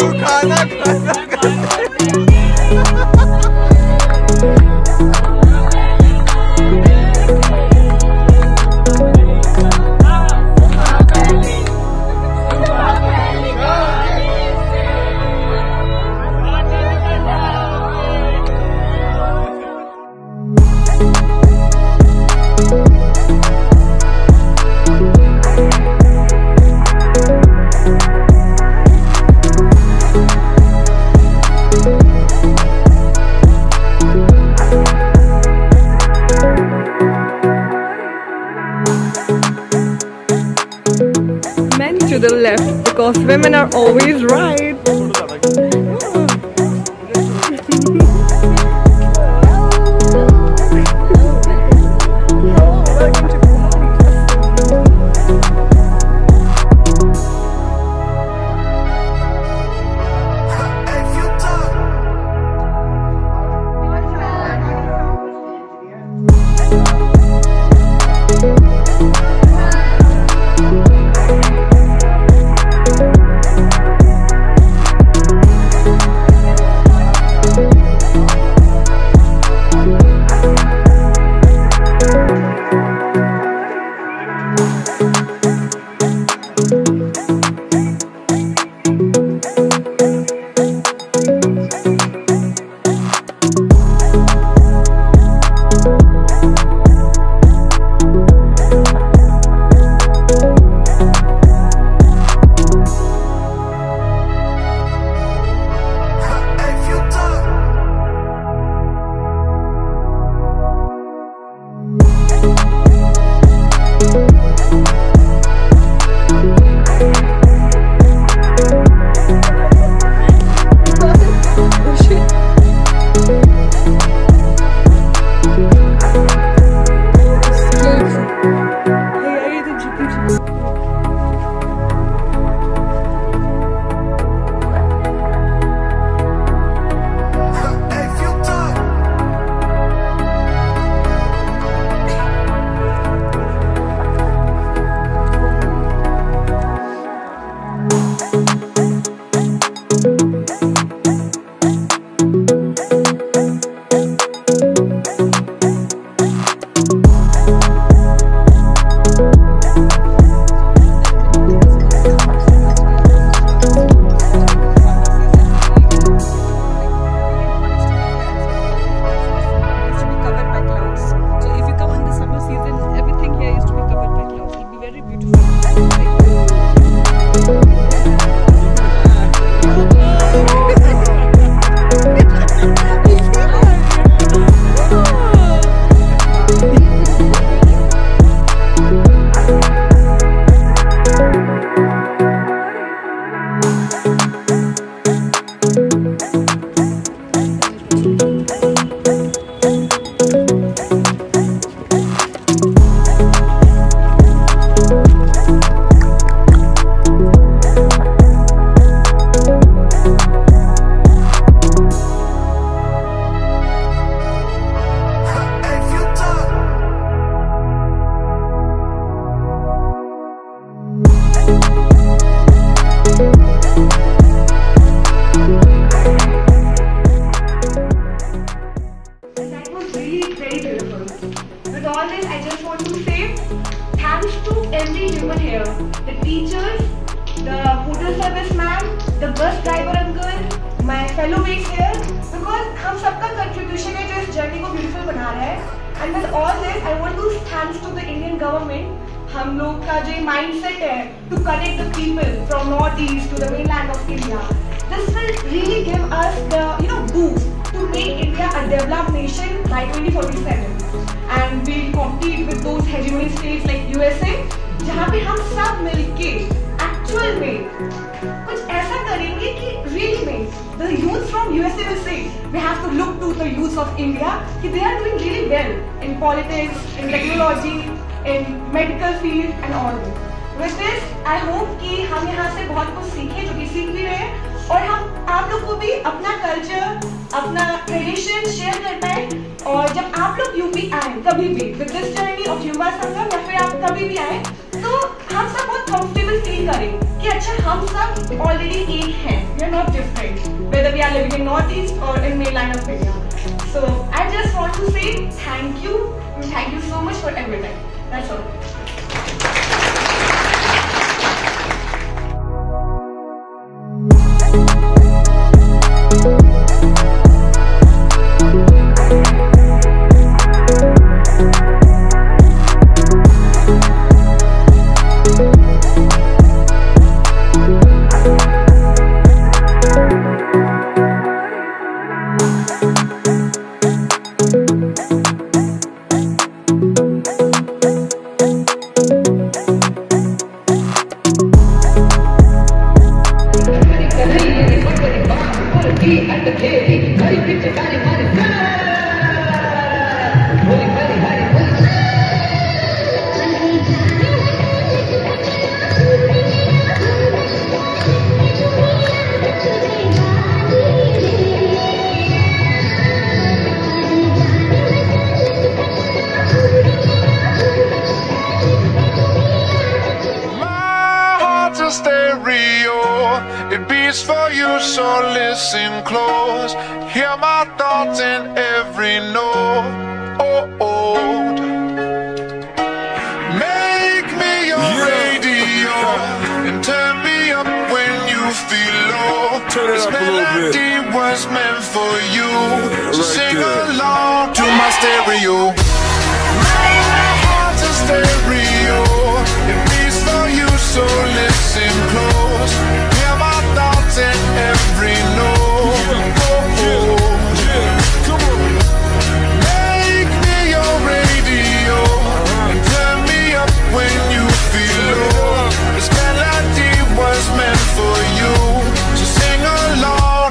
Yok hala. Because women are always right. Thanks to the Indian government हम लोग का जो माइंड सेट है to connect the people from north east to the mainland of India this will really give us the you know boost to make India a developed nation by 2047 and we compete with those hegemony states like USA जहाँ पे हम सब मिलके actual में कुछ ऐसा करेंगे कि रियली में the youth from USA will say we have to look to the youth of India they are doing really well in politics, in technology, in medical field and all. With this, I hope कि हम यहाँ से बहुत कुछ सीखें जो कि सीख भी रहे हैं और हम आप लोग को भी अपना कल्चर अपना ट्रेडिशन शेयर कर पाए और जब आप लोग यूपी आए कभी भी with this journey of Yuva Sangam या फिर आप कभी भी आए तो हम सब बहुत कंफर्टेबल फील करें कि अच्छा हम सब ऑलरेडी एक हैं. We are not different whether we are living in north east और in mainland of India so I just want to say thank you thank you so much for everything that's all My stereo. It beats for you, so listen close. Hear my thoughts in every note. Oh, oh. Make me your radio and turn me up when you feel low. Turn it this up a little bit. melody was meant for you. so right sing there. along to my stereo.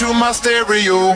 To my stereo.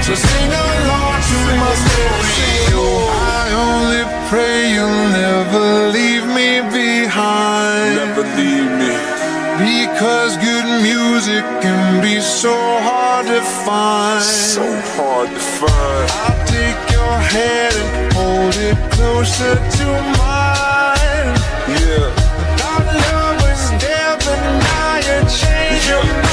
So sing along to my stereo. I only pray you'll never leave me behind. Never leave me. Because good music can be so hard to find. So hard to find. I'll take your hand and hold it closer to mine. Yeah. Our love was there, but now you change your mind.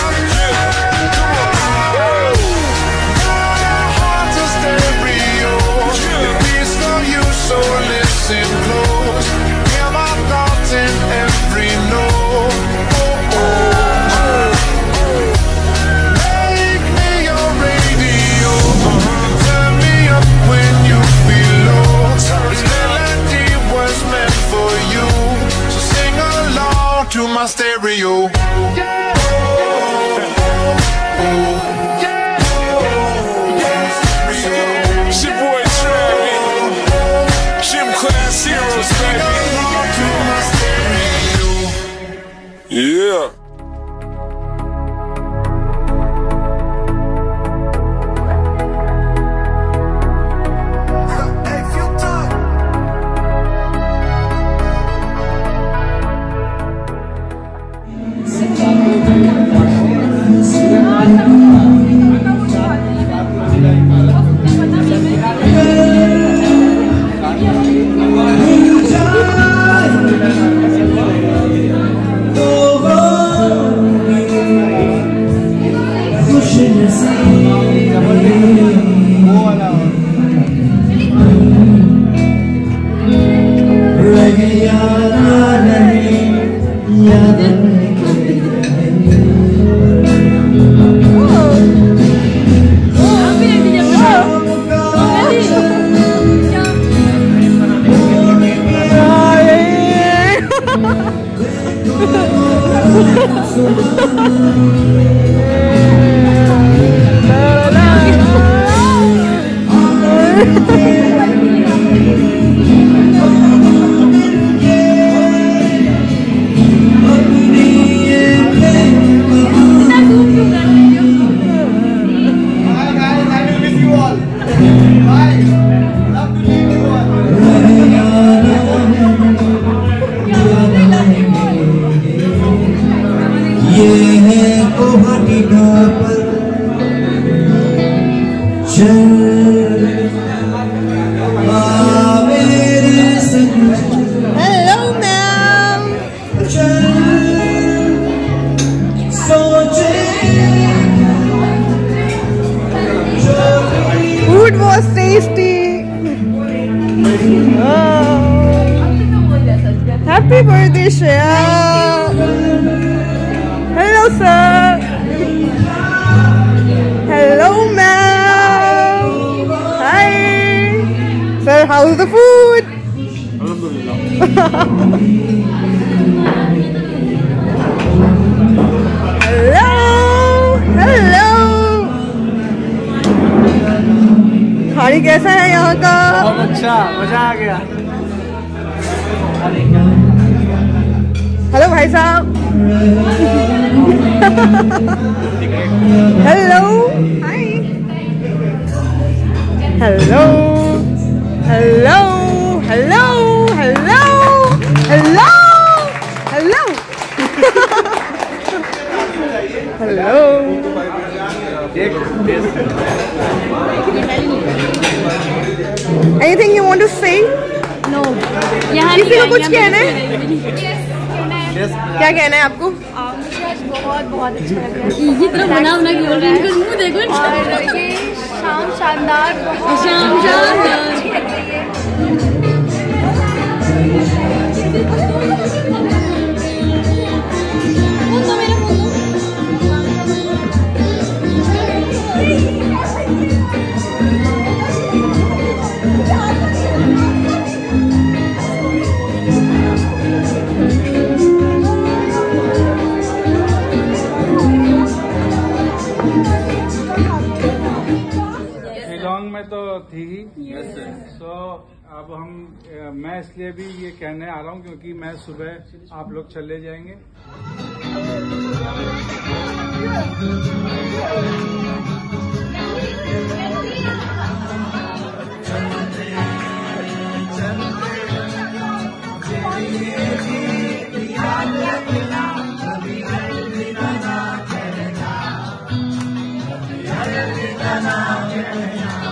Stereo. ये है तो गुवाहाटी का पर Hi, Shreya. Hello, sir. Hello, ma'am. Hi. Sir, how's the food? Hello. Hello. खाड़ी कैसा है यहाँ का बहुत अच्छा मजा आ गया हेलो भाई साहब hello hi hello hello hello hello hello hello hello anything you want to से नो यहाँ किसी को नहीं कुछ आएंगे, कहना है? क्या कहना है आपको? मुझे आज बहुत बहुत अच्छा लग रहा है। ये तरह बना बना बोल रही है इनका मुँह देखो और ये शाम शानदार शाम शानदार। सॉन्ग में तो थी ही। Yes, सो so, अब हम मैं इसलिए भी ये कहने आ रहा हूँ क्योंकि मैं सुबह आप लोग चले जाएँगे। Yeah.